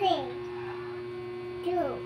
two